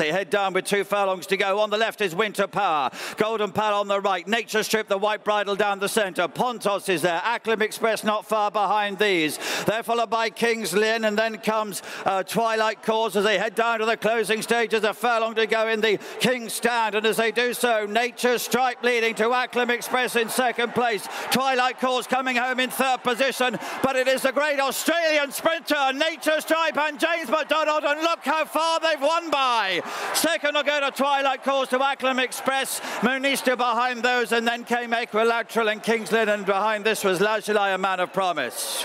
They head down with two furlongs to go. On the left is Winter Power. Golden Pal on the right. Nature Strip, the white bridle down the centre. Pontos is there. Acklam Express not far behind these. They're followed by King's Lynn, and then comes uh, Twilight Calls as they head down to the closing stages. A furlong to go in the King's Stand, and as they do so, Nature Strip leading to Acklam Express in second place. Twilight Calls coming home in third position, but it is the great Australian sprinter, Nature Strip and James McDonald, and look how far they've won by. Second will go to Twilight Calls to Acklam Express, Mooneista behind those, and then came Equilateral and King's Lynn, and behind this was Lajulai, a man of promise.